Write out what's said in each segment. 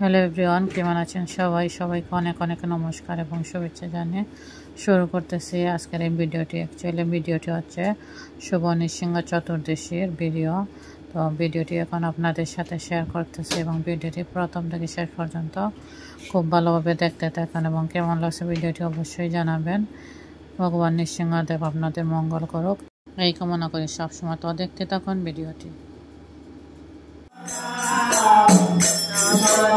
Hello everyone, কেমন আছেন সবাই? সবাইকে অনেক অনেক নমস্কার এবং শুভেচ্ছা জানিয়ে শুরু করতেছি আজকের এই ভিডিওটি। অ্যাকচুয়ালি ভিডিওটি হচ্ছে শুভ নৃসিংহ চতুর্দশীর ভিডিও তো ভিডিওটি এখন আপনাদের সাথে শেয়ার করতেছি এবং ভিডিওটি প্রথম থেকে শেষ পর্যন্ত খুব ভালোভাবে দেখতে থাকেন এবং কেমন লাগছে ভিডিওটি অবশ্যই জানাবেন। ভগবান নৃসিংহদেব আপনাদের মঙ্গল করুক। এই কামনা করি সবসময় তো দেখতে থাকুন ভিডিওটি। Bye.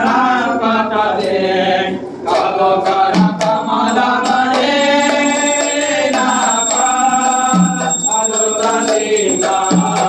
सीता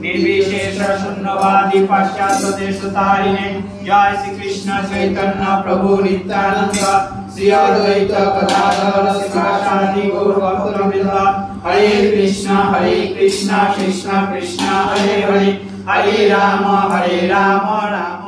निर्विशेष शून्यवादी पाश्चात्य देश तारिणे जय श्री कृष्ण चैतन्य प्रभु नित्यानंद श्री अद्वैत गदाधर शिवासादि गौर भक्तवृंद हरे कृष्ण हरे कृष्ण कृष्ण कृष्ण, हरे हरे हरे राम हरे राम राम।